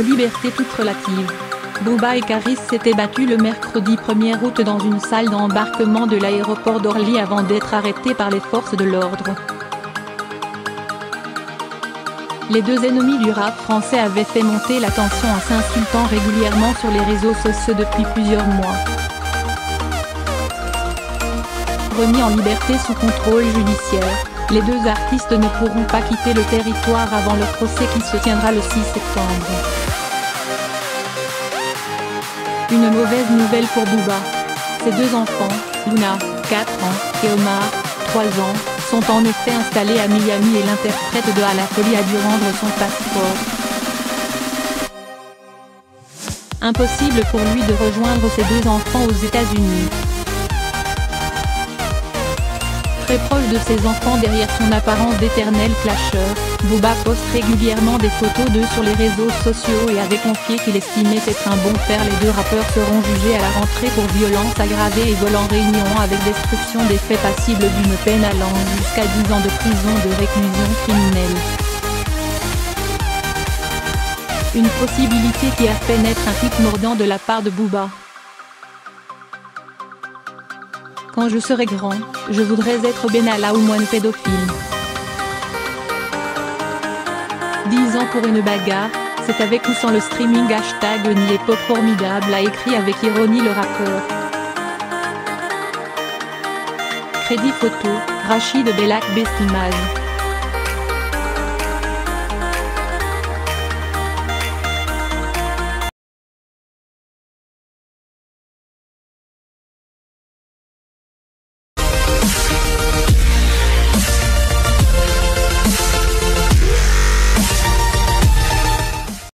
liberté toute relative. Booba et Caris s'étaient battus le mercredi 1er août dans une salle d'embarquement de l'aéroport d'Orly avant d'être arrêtés par les forces de l'ordre. Les deux ennemis du rap français avaient fait monter la tension en s'insultant régulièrement sur les réseaux sociaux depuis plusieurs mois. Remis en liberté sous contrôle judiciaire, les deux artistes ne pourront pas quitter le territoire avant leur procès qui se tiendra le 6 septembre. Une mauvaise nouvelle pour Booba. Ses deux enfants, Luna, 4 ans, et Omar, 3 ans, sont en effet installés à Miami et l'interprète de À a dû rendre son passeport. Impossible pour lui de rejoindre ses deux enfants aux États-Unis. Proche de ses enfants derrière son apparence d'éternel clasheur, Booba poste régulièrement des photos d'eux sur les réseaux sociaux et avait confié qu'il estimait être un bon père. Les deux rappeurs seront jugés à la rentrée pour violence aggravée et vol en réunion avec destruction des faits passibles d'une peine allant jusqu'à 10 ans de prison de réclusion criminelle. Une possibilité qui a fait naître un clip mordant de la part de Booba. Quand je serai grand, je voudrais être Benalla ou moine pédophile. 10 ans pour une bagarre, c'est avec ou sans le streaming hashtag une époque formidable a écrit avec ironie le rappeur. Crédit photo, Rachid Bellac Bestimage.